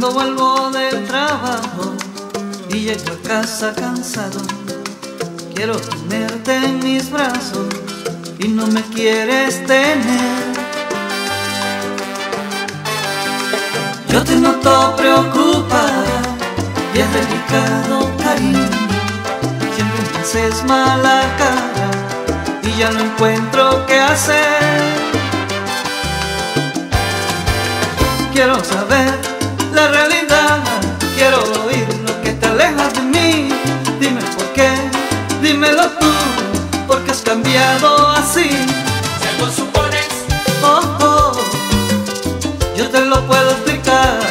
Cuando vuelvo del trabajo y llego a casa cansado, quiero tenerte en mis brazos y no me quieres tener. Yo te noto preocupada y es delicado cariño. Siempre me haces mala cara y ya no encuentro qué hacer. Quiero saber la realidad, quiero oír lo que te aleja de mí. Dime por qué, dímelo tú, porque has cambiado así. Si algo supones, Oh, oh, yo te lo puedo explicar.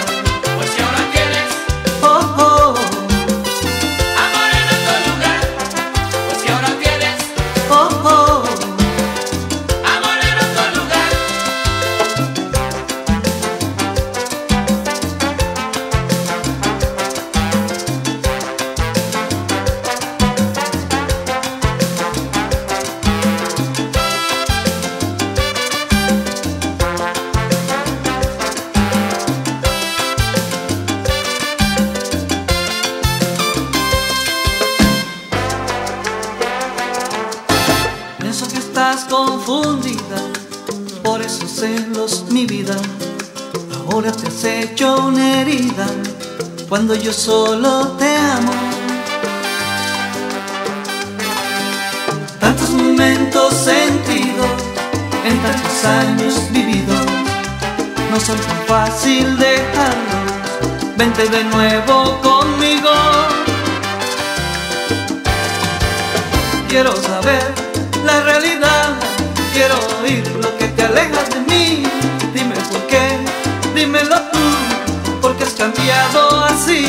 Esos celos mi vida. Ahora te has hecho una herida, cuando yo solo te amo. Tantos momentos sentidos, en tantos años vividos, no son tan fácil dejarlos. Vente de nuevo conmigo. Quiero saber la realidad, quiero oír lo que te alejas de mí. Dime por qué, dímelo tú, porque has cambiado así.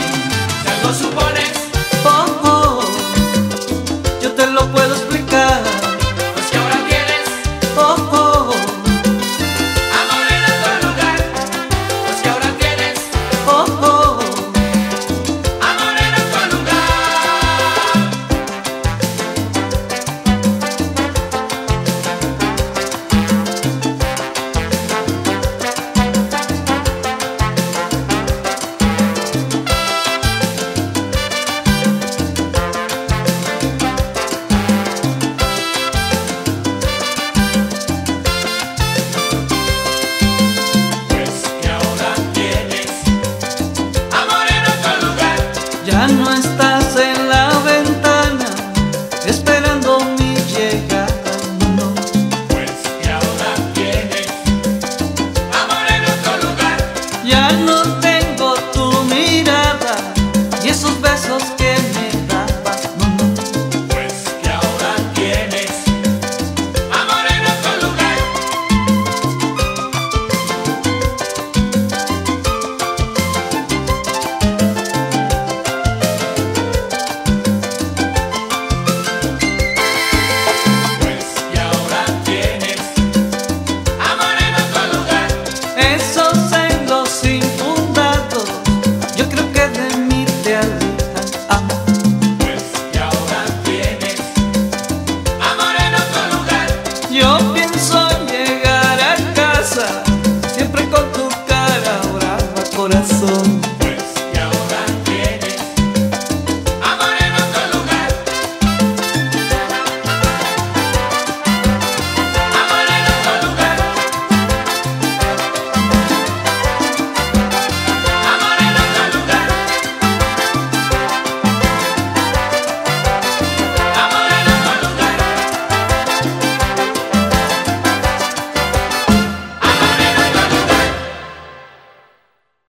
No